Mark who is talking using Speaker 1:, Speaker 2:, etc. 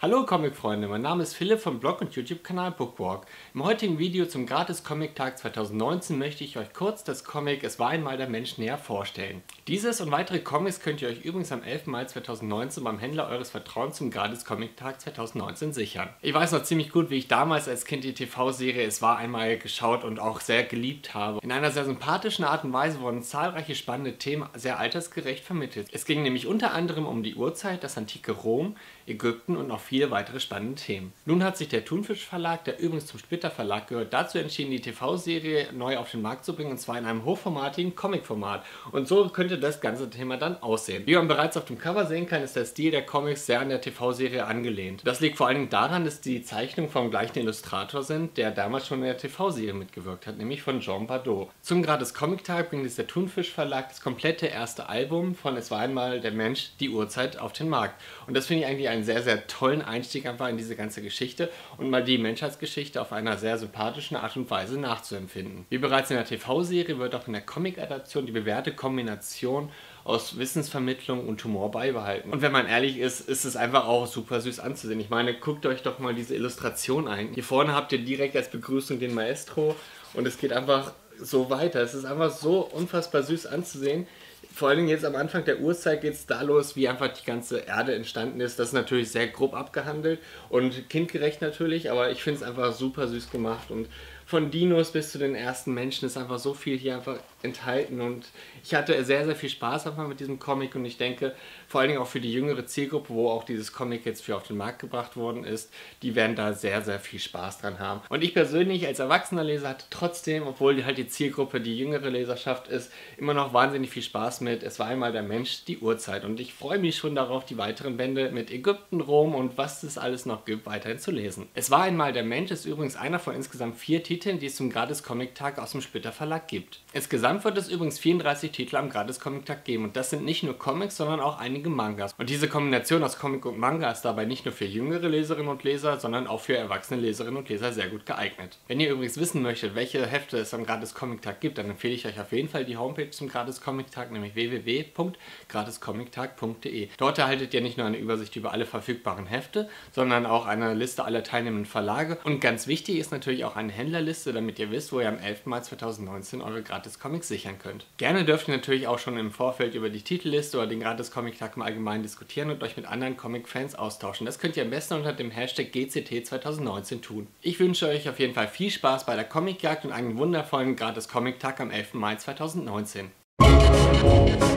Speaker 1: Hallo Comic-Freunde, mein Name ist Philipp vom Blog und YouTube-Kanal Bookwalk. Im heutigen Video zum Gratis-Comic-Tag 2019 möchte ich euch kurz das Comic Es war einmal der Mensch näher vorstellen. Dieses und weitere Comics könnt ihr euch übrigens am 11. Mai 2019 beim Händler eures Vertrauens zum Gratis-Comic-Tag 2019 sichern. Ich weiß noch ziemlich gut, wie ich damals als Kind die TV-Serie Es war einmal geschaut und auch sehr geliebt habe. In einer sehr sympathischen Art und Weise wurden zahlreiche spannende Themen sehr altersgerecht vermittelt. Es ging nämlich unter anderem um die Urzeit, das antike Rom, Ägypten und noch viele weitere spannende Themen. Nun hat sich der Thunfisch Verlag, der übrigens zum Splitter Verlag gehört, dazu entschieden, die TV-Serie neu auf den Markt zu bringen und zwar in einem hochformatigen Comic-Format. Und so könnte das ganze Thema dann aussehen. Wie man bereits auf dem Cover sehen kann, ist der Stil der Comics sehr an der TV-Serie angelehnt. Das liegt vor Dingen daran, dass die Zeichnungen vom gleichen Illustrator sind, der damals schon in der TV-Serie mitgewirkt hat, nämlich von Jean Bardot. Zum Gratis Comic-Tag bringt jetzt der Thunfisch Verlag das komplette erste Album von Es war einmal der Mensch, die Uhrzeit auf den Markt. Und das finde ich eigentlich einen sehr, sehr tollen Einstieg einfach in diese ganze Geschichte und mal die Menschheitsgeschichte auf einer sehr sympathischen Art und Weise nachzuempfinden. Wie bereits in der TV-Serie wird auch in der Comic-Adaption die bewährte Kombination aus Wissensvermittlung und Humor beibehalten. Und wenn man ehrlich ist, ist es einfach auch super süß anzusehen. Ich meine, guckt euch doch mal diese Illustration ein. Hier vorne habt ihr direkt als Begrüßung den Maestro und es geht einfach so weiter. Es ist einfach so unfassbar süß anzusehen vor allen Dingen jetzt am Anfang der Urzeit geht es da los, wie einfach die ganze Erde entstanden ist. Das ist natürlich sehr grob abgehandelt und kindgerecht natürlich, aber ich finde es einfach super süß gemacht und von Dinos bis zu den ersten Menschen ist einfach so viel hier einfach enthalten und ich hatte sehr, sehr viel Spaß einfach mit diesem Comic und ich denke, vor allen Dingen auch für die jüngere Zielgruppe, wo auch dieses Comic jetzt für auf den Markt gebracht worden ist, die werden da sehr, sehr viel Spaß dran haben. Und ich persönlich als erwachsener Leser hatte trotzdem, obwohl halt die Zielgruppe die jüngere Leserschaft ist, immer noch wahnsinnig viel Spaß mit Es war einmal der Mensch, die Uhrzeit und ich freue mich schon darauf, die weiteren Bände mit Ägypten, Rom und was es alles noch gibt, weiterhin zu lesen. Es war einmal der Mensch ist übrigens einer von insgesamt vier Titeln, die es zum Gratis-Comic-Tag aus dem Splitter Verlag gibt. Insgesamt wird es übrigens 34 Titel am Gratis-Comic-Tag geben und das sind nicht nur Comics, sondern auch einige Mangas. Und diese Kombination aus Comic und Manga ist dabei nicht nur für jüngere Leserinnen und Leser, sondern auch für erwachsene Leserinnen und Leser sehr gut geeignet. Wenn ihr übrigens wissen möchtet, welche Hefte es am Gratis-Comic-Tag gibt, dann empfehle ich euch auf jeden Fall die Homepage zum Gratis-Comic-Tag, nämlich www.gratiscomic-tag.de. Dort erhaltet ihr nicht nur eine Übersicht über alle verfügbaren Hefte, sondern auch eine Liste aller teilnehmenden Verlage und ganz wichtig ist natürlich auch eine Händlerliste, damit ihr wisst, wo ihr am 11. Mai 2019 eure Gratis-Comics sichern könnt. Gerne dürft ihr natürlich auch schon im Vorfeld über die Titelliste oder den Gratis-Comic-Tag im Allgemeinen diskutieren und euch mit anderen Comic-Fans austauschen. Das könnt ihr am besten unter dem Hashtag GCT2019 tun. Ich wünsche euch auf jeden Fall viel Spaß bei der Comic-Jagd und einen wundervollen Gratis-Comic-Tag am 11. Mai 2019. Yeah.